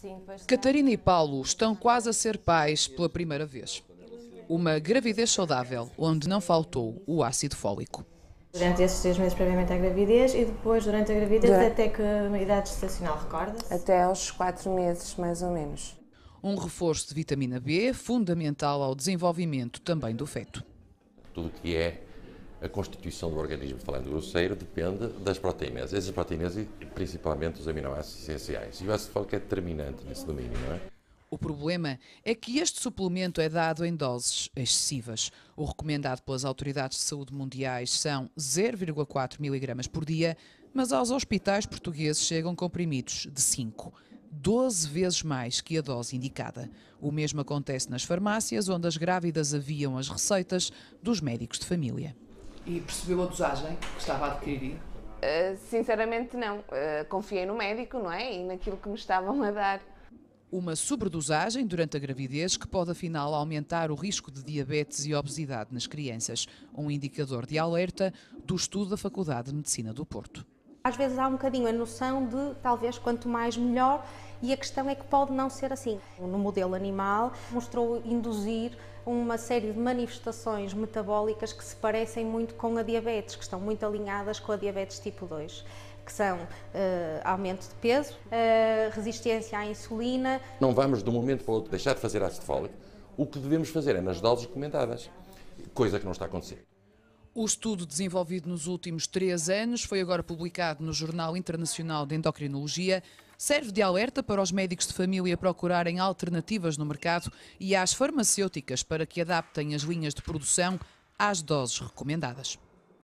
Sim, depois Catarina e Paulo estão quase a ser pais pela primeira vez. Uma gravidez saudável, onde não faltou o ácido fólico. Durante esses seis meses previamente à gravidez e depois durante a gravidez Durante- até que a idade gestacional, recorda-se? Até aos 4 meses, mais ou menos. Um reforço de vitamina B fundamental ao desenvolvimento também do feto. Tudo o que é a constituição do organismo, falando grosseiro, depende das proteínas. Essas proteínas e principalmente os aminoácidos essenciais. E o ácido fólico é determinante nesse domínio, não é? O problema é que este suplemento é dado em doses excessivas. O recomendado pelas autoridades de saúde mundiais são 0,4 mg por dia, mas aos hospitais portugueses chegam comprimidos de 5, 12 vezes mais que a dose indicada. O mesmo acontece nas farmácias, onde as grávidas aviam as receitas dos médicos de família. E percebeu a dosagem que estava a adquirir? Uh, sinceramente, não. Uh, confiei no médico, não é? E naquilo que me estavam a dar. Uma sobredosagem durante a gravidez que pode afinal aumentar o risco de diabetes e obesidade nas crianças, um indicador de alerta do estudo da Faculdade de Medicina do Porto. Às vezes há um bocadinho a noção de talvez quanto mais melhor e a questão é que pode não ser assim. No modelo animal mostrou induzir uma série de manifestações metabólicas que se parecem muito com a diabetes, que estão muito alinhadas com a diabetes tipo 2 que são eh, aumento de peso, eh, resistência à insulina, Não vamos de um momento para o outro deixar de fazer ácido fólico. O que devemos fazer é nas doses recomendadas, coisa que não está a acontecer. O estudo desenvolvido nos últimos três anos foi agora publicado no Jornal Internacional de Endocrinologia. Serve de alerta para os médicos de família procurarem alternativas no mercado e às farmacêuticas para que adaptem as linhas de produção às doses recomendadas.